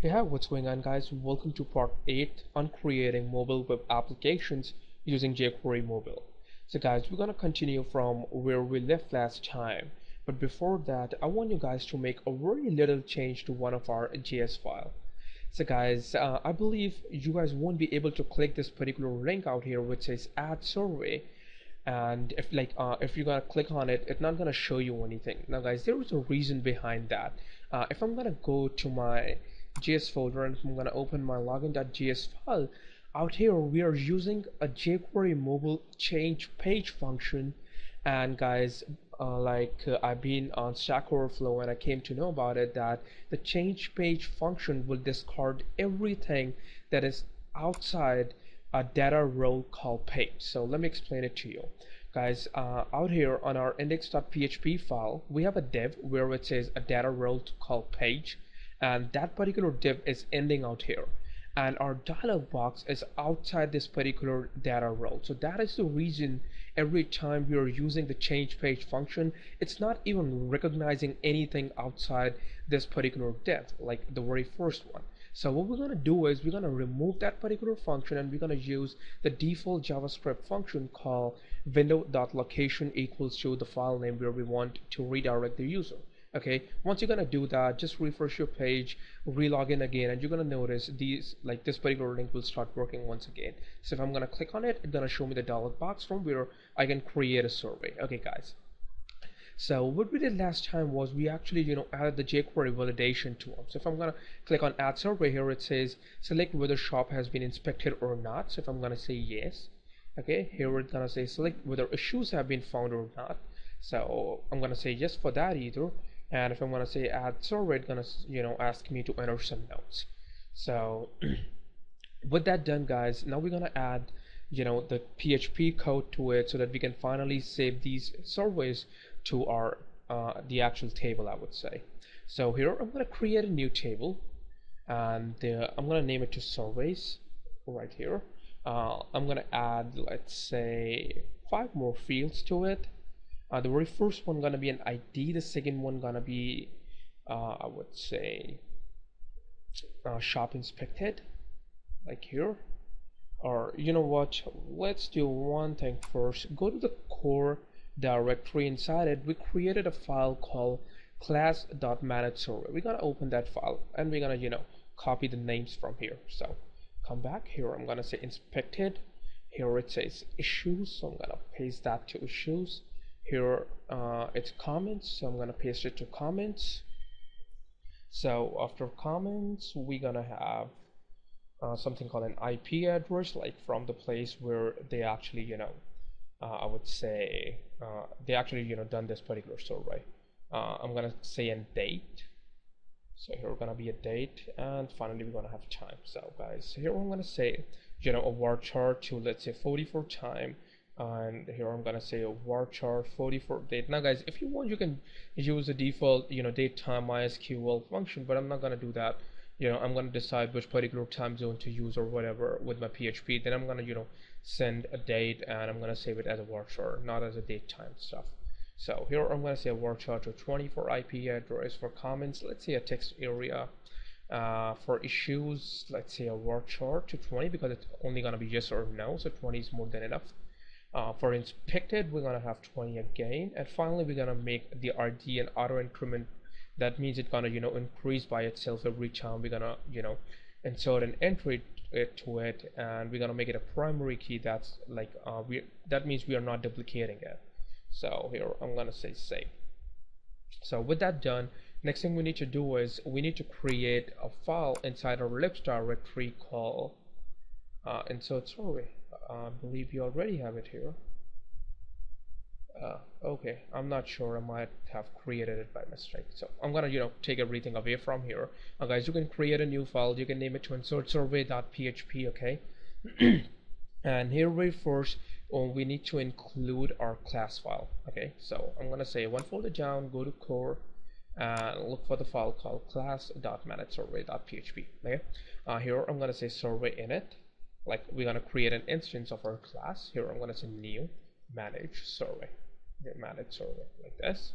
Hey, hi, what's going on guys? Welcome to part 8 on creating mobile web applications using jQuery Mobile. So guys, we're gonna continue from where we left last time. But before that, I want you guys to make a very little change to one of our JS file. So guys, uh, I believe you guys won't be able to click this particular link out here which says add survey and if like uh, if you're gonna click on it it's not gonna show you anything now guys there is a reason behind that uh, if I'm gonna go to my JS folder and I'm gonna open my login.js file. Out here we are using a jQuery mobile change page function. And guys uh, like uh, I've been on Stack Overflow and I came to know about it that the change page function will discard everything that is outside a data role called page. So let me explain it to you. Guys uh, out here on our index.php file we have a div where it says a data role called page and that particular div is ending out here. And our dialog box is outside this particular data role. So that is the reason every time we are using the change page function it's not even recognizing anything outside this particular div like the very first one. So what we're going to do is we're going to remove that particular function and we're going to use the default JavaScript function called window.location equals to the file name where we want to redirect the user. Okay, once you're going to do that, just refresh your page, relog in again, and you're going to notice these, like this particular link will start working once again. So if I'm going to click on it, it's going to show me the dialog box from where I can create a survey. Okay, guys. So what we did last time was we actually, you know, added the jQuery validation tool. So if I'm gonna click on add survey here, it says select whether shop has been inspected or not. So if I'm gonna say yes, okay, here we're gonna say select whether issues have been found or not. So I'm gonna say yes for that either. And if I'm gonna say add survey, it's gonna, you know, ask me to enter some notes. So with that done, guys, now we're gonna add you know the PHP code to it so that we can finally save these surveys to our uh, the actual table I would say. So here I'm to create a new table and uh, I'm to name it to surveys right here. Uh, I'm to add let's say five more fields to it uh, the very first one gonna be an ID the second one gonna be uh, I would say uh, shop inspected like here. Or you know what? Let's do one thing first. Go to the core directory inside it. We created a file called class.manageSurvey we're gonna open that file and we're gonna you know copy the names from here. So come back here. I'm gonna say inspected. Here it says issues so I'm gonna paste that to issues here uh, it's comments so I'm gonna paste it to comments. So after comments we're gonna have uh, something called an IP address like from the place where they actually you know uh, I would say uh, they actually you know done this particular survey uh, I'm gonna say a date. So here we're gonna be a date and finally we're gonna have time. So guys here I'm gonna say you know a varchar to let's say 44 time and here I'm gonna say a varchar 44 date now guys if you want you can use the default you know date time MySQL function but I'm not gonna do that. You know I'm gonna decide which particular time zone to use or whatever with my PHP then I'm gonna you know send a date and I'm gonna save it as a varchar not as a date time stuff. So here I'm gonna say a varchar to 20 for IP address for comments. Let's say a text area uh, for issues. Let's say a varchar to 20 because it's only gonna be yes or no so 20 is more than enough uh, for inspected we're gonna have 20 again and finally we're gonna make the RD an auto increment. That means it's gonna you know increase by itself every time. We're gonna you know insert an entry to it and we're gonna make it a primary key that's like uh, we that means we are not duplicating it. So here I'm gonna say save. So with that done next thing we need to do is we need to create a file inside our libs directory called uh, insert survey I believe you already have it here. Uh, okay I'm not sure I might have created it by mistake. So I'm gonna you know take everything away from here. Now guys you can create a new file. You can name it to insert survey.php okay? And here we first oh, we need to include our class file okay? So I'm gonna say one folder down go to core and look for the file called class.manageSurvey.php okay? Uh, here I'm gonna say survey init like we're gonna create an instance of our class. Here I'm gonna say new manage survey. Manage survey like this.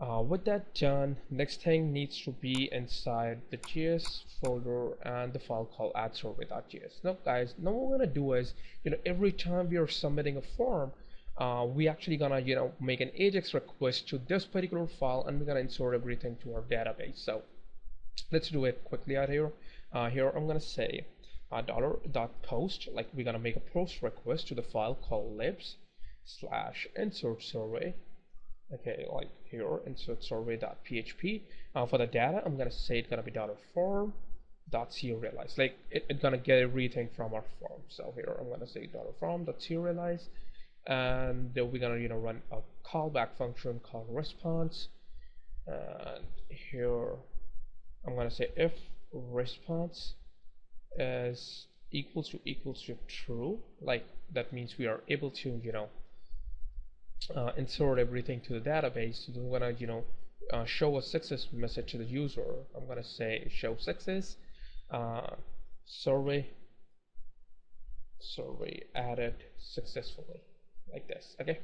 Uh, with that done next thing needs to be inside the js folder and the file called add survey.js now guys now what we're gonna do is you know every time we are submitting a form uh, we actually gonna you know make an ajax request to this particular file and we're gonna insert everything to our database. So let's do it quickly out here. Uh, here I'm gonna say uh, dollar dot post like we're gonna make a post request to the file called libs slash insert survey. Okay like here insert survey survey.php uh, for the data I'm gonna say it's gonna be dollar form dot serialize. Like it, it's gonna get everything from our form. So here I'm gonna say dollar form dot serialize. And then we're gonna you know run a callback function called response. And here I'm gonna say if response is equals to equals to true like that means we are able to you know uh, insert everything to the database so we're gonna you know uh, show a success message to the user. I'm gonna say show success uh, survey survey added successfully like this okay?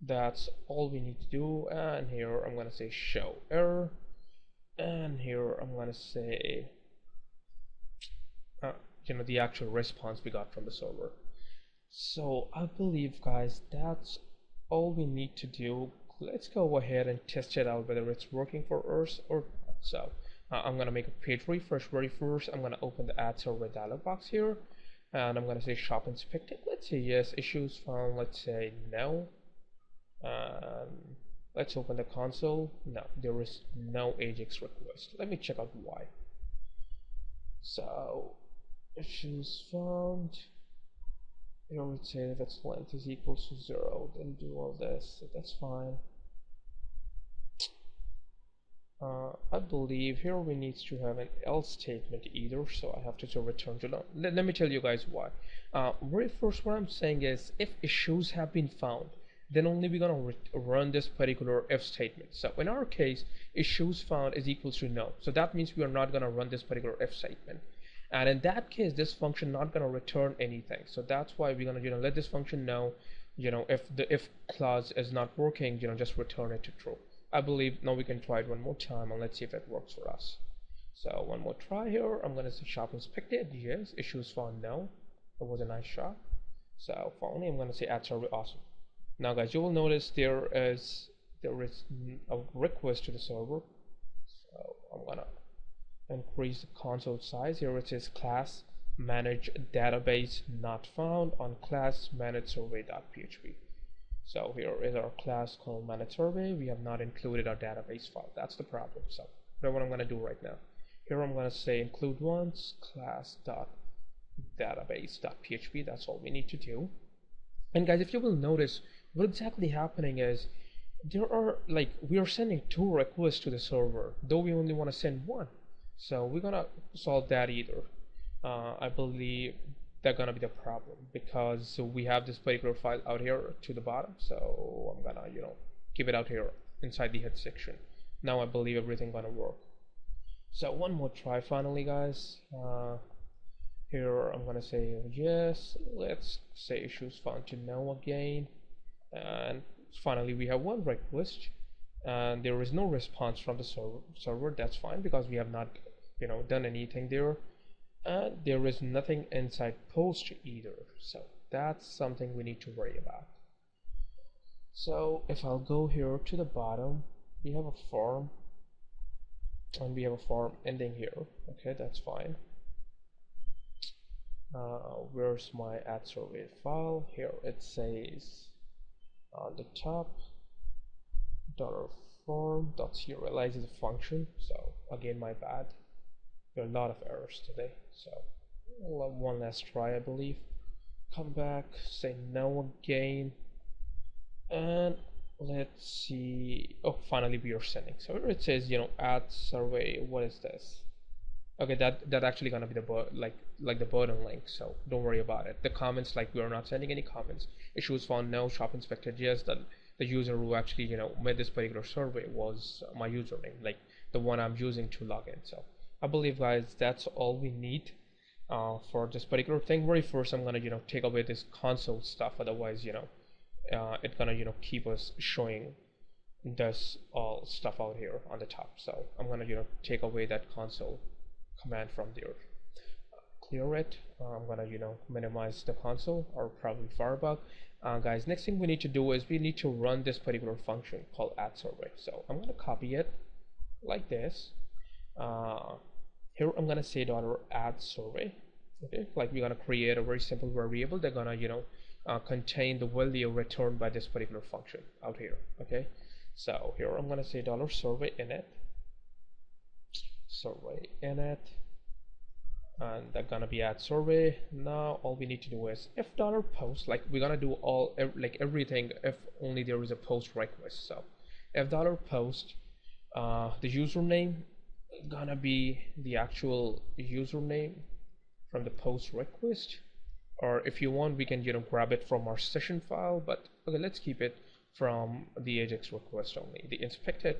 That's all we need to do and here I'm gonna say show error and here I'm gonna say you know the actual response we got from the server. So I believe guys that's all we need to do. Let's go ahead and test it out whether it's working for us or not. So uh, I'm gonna make a page refresh very first I'm gonna open the add server dialog box here and I'm gonna say shop inspected. Let's say yes issues found. Let's say no. Um, let's open the console. No there is no ajax request. Let me check out why. So issues found here would say that its length is equal to zero then do all this that's fine. Uh, I believe here we need to have an else statement either so I have to, to return to let, let me tell you guys why. Uh, very first what I'm saying is if issues have been found then only we're gonna run this particular if statement. So in our case issues found is equal to no. So that means we are not gonna run this particular if statement and in that case this function not gonna return anything. So that's why we're gonna you know let this function know you know if the if clause is not working you know just return it to true. I believe now we can try it one more time and let's see if it works for us. So one more try here. I'm gonna say shop inspected. Yes issues found no. It was a nice shot so finally I'm gonna say add awesome. Now guys you will notice there is there is a request to the server. So I'm gonna increase the console size here it says class manage database not found on class manage survey.php so here is our class called manage survey. We have not included our database file. That's the problem. So that's what I'm going to do right now. Here I'm going to say include once class dot database dot php. That's all we need to do. And guys, if you will notice, what exactly happening is there are like we are sending two requests to the server, though we only want to send one. So we're gonna solve that either. Uh, I believe they're gonna be the problem because we have this particular file out here to the bottom. So I'm gonna you know keep it out here inside the head section. Now I believe everything gonna work. So one more try finally guys. Uh, here I'm gonna say yes let's say issues found to no again. And finally we have one request and there is no response from the server server. That's fine because we have not you know done anything there and there is nothing inside post either. So that's something we need to worry about. So if I'll go here to the bottom we have a form and we have a form ending here. Okay that's fine. Uh, where's my add survey file? Here it says on the top dollar form dot serialize is a function. So again my bad there are a lot of errors today so one last try I believe. Come back say no again and let's see. Oh finally we are sending. So it says you know add survey what is this? Okay that that actually gonna be the like like the button link so don't worry about it. The comments like we are not sending any comments. Issues found no shop inspector. yes that the user who actually you know made this particular survey was my username like the one I'm using to log in so I believe guys that's all we need uh, for this particular thing. Very first I'm gonna you know take away this console stuff. Otherwise you know uh, it's gonna you know keep us showing this all stuff out here on the top. So I'm gonna you know take away that console command from there. Clear it. Uh, I'm gonna you know minimize the console or probably firebug. Uh, guys next thing we need to do is we need to run this particular function called add survey. So I'm gonna copy it like this. Uh, here I'm gonna say dollar add survey okay? Like we're gonna create a very simple variable they're gonna you know uh, contain the value returned by this particular function out here okay? So here I'm gonna say dollar survey init survey init and they're gonna be add survey now all we need to do is if dollar post like we're gonna do all like everything if only there is a post request. So if dollar post uh, the username gonna be the actual username from the post request? Or if you want we can you know grab it from our session file but okay let's keep it from the ajax request only. The inspected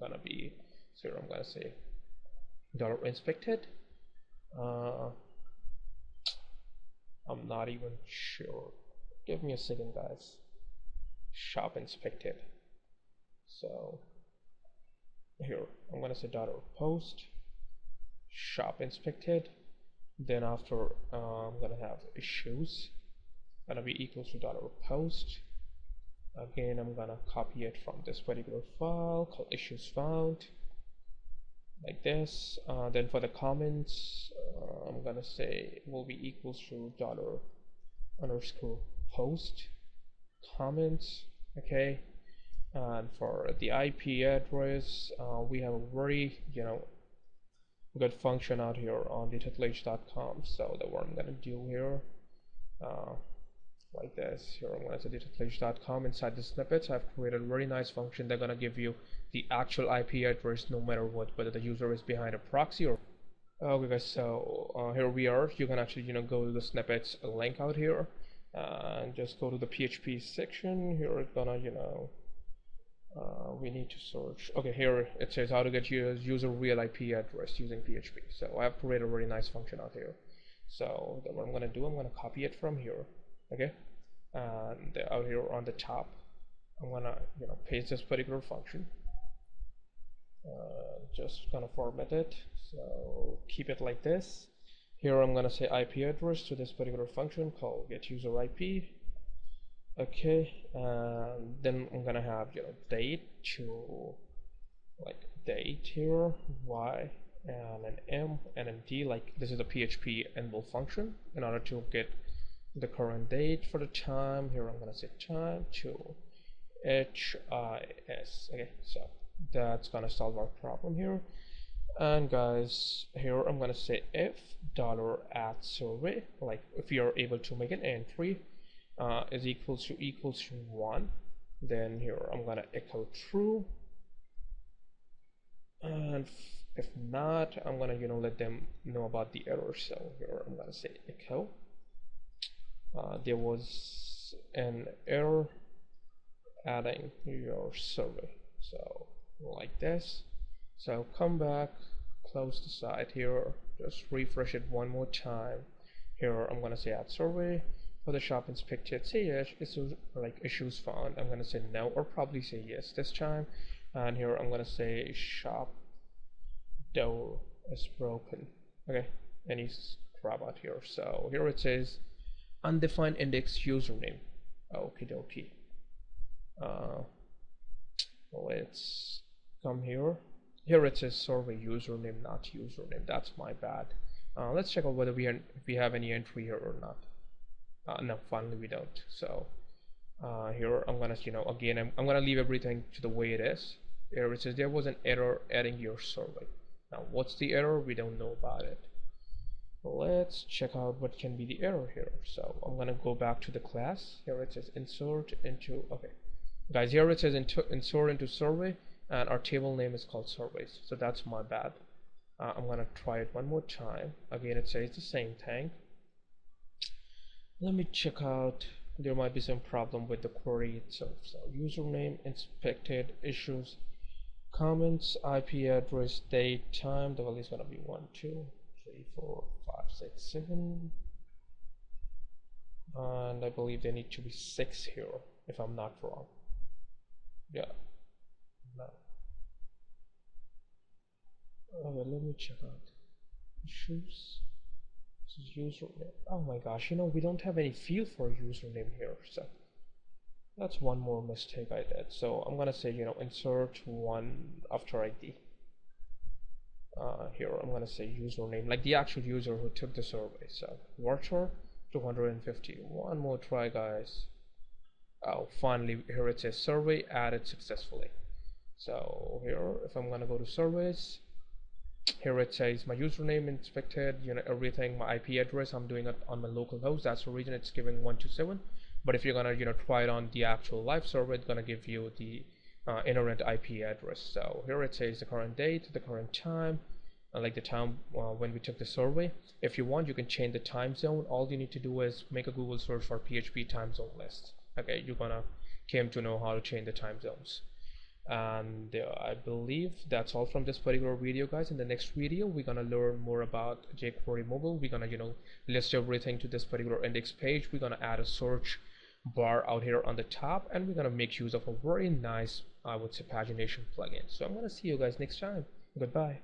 gonna be so I'm gonna say dollar inspected. Uh, I'm not even sure. Give me a second guys. Shop inspected. So here I'm gonna say dollar post shop inspected. Then after uh, I'm gonna have issues. Gonna be equals to dollar post. Again I'm gonna copy it from this particular file called issues found like this. Uh, then for the comments uh, I'm gonna say will be equals to dollar underscore post comments okay and for the IP address uh, we have a very you know good function out here on dataglitch.com so that what I'm gonna do here uh, like this here I'm gonna say dataglitch.com inside the snippets I've created a very nice function that's gonna give you the actual IP address no matter what whether the user is behind a proxy or okay guys so uh, here we are. You can actually you know go to the snippets link out here uh, and just go to the PHP section. Here it's gonna you know uh, we need to search. Okay here it says how to get user real IP address using PHP so I have created a really nice function out here. So what I'm gonna do I'm gonna copy it from here okay? And out here on the top I'm gonna you know paste this particular function. Uh, just gonna format it. So keep it like this. Here I'm gonna say IP address to this particular function called get user IP okay and then I'm gonna have you know date to like date here y and an m and an d like this is a PHP enable function. In order to get the current date for the time here I'm gonna say time to HIS okay so that's gonna solve our problem here. And guys here I'm gonna say if dollar add survey. Like if you're able to make an entry uh, is equal to equals to 1 then here I'm gonna echo true. And if not I'm gonna you know let them know about the error. So here I'm gonna say echo. Uh, there was an error adding your survey. So like this. So come back close the site here. Just refresh it one more time. Here I'm gonna say add survey for the shop inspected say yes it's like issues found I'm gonna say no or probably say yes this time. And here I'm gonna say shop door is broken. Okay? Any crap out here. So here it says undefined index username. Okie dokie uh, let's come here. Here it says survey username not username. That's my bad. Uh, let's check out whether we, are, we have any entry here or not uh, no finally we don't so uh, here I'm gonna you know again I'm, I'm gonna leave everything to the way it is. Here it says there was an error adding your survey. Now what's the error? We don't know about it. Let's check out what can be the error here. So I'm gonna go back to the class. Here it says insert into okay. Guys here it says insert into survey and our table name is called surveys. So that's my bad. Uh, I'm gonna try it one more time. Again it says the same thing let me check out there might be some problem with the query itself. So username inspected issues comments IP address date time the value is gonna be one two three four five six seven. And I believe they need to be six here if I'm not wrong. Yeah. No. Okay let me check out issues username. Oh my gosh you know we don't have any field for username here so that's one more mistake I did. So I'm gonna say you know insert one after ID uh, here I'm gonna say username like the actual user who took the survey. So varchar 250 one more try guys. Oh finally here it says survey added successfully. So here if I'm gonna go to surveys here it says my username inspected you know everything my IP address I'm doing it on my local host. That's the reason it's giving 127 but if you're gonna you know try it on the actual live server it's gonna give you the uh, internet IP address. So here it says the current date the current time uh, like the time uh, when we took the survey. If you want you can change the time zone. All you need to do is make a Google search for PHP time zone list. Okay you're gonna came to know how to change the time zones and uh, I believe that's all from this particular video guys. In the next video we're gonna learn more about jQuery mobile. We're gonna you know list everything to this particular index page. We're gonna add a search bar out here on the top and we're gonna make use of a very nice I would say pagination plugin. So I'm gonna see you guys next time. Goodbye